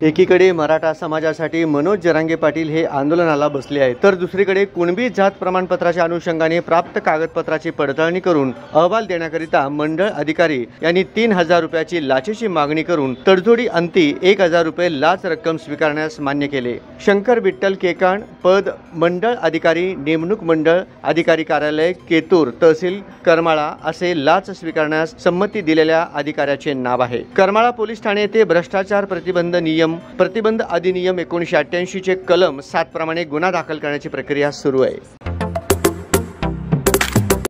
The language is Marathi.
एकीकडे मराठा समाजासाठी मनोज जरांगे पाटील हे आंदोलनाला बसले आहेत. तर दुसरीकडे कुणबी जात प्रमाणपत्राच्या अनुषंगाने प्राप्त कागदपत्राची पडताळणी करून अहवाल देण्याकरिता मंडळ अधिकारी यांनी तीन हजार रुपयाची लाचेची मागणी करून तडजोडी अंती एक हजार रुपये लाच रक्कम स्वीकारण्यास मान्य केले. शंकर विठ्ठल केकाण पद मंडळ अधिकारी नेमणूक मंडळ अधिकारी कार्यालय केतूर तहसील करमाळा असे लाच स्वीकारण्यास संमती दिलेल्या अधिकाऱ्याचे नाव आहे. करमाळा पोलीस ठाणे येथे भ्रष्टाचार प्रतिबंध नियम प्रतिबंध अधिनियम एकोणीशे अठ्ठ्याऐंशीचे कलम सातप्रमाणे गुन्हा दाखल करण्याची प्रक्रिया सुरू आहे.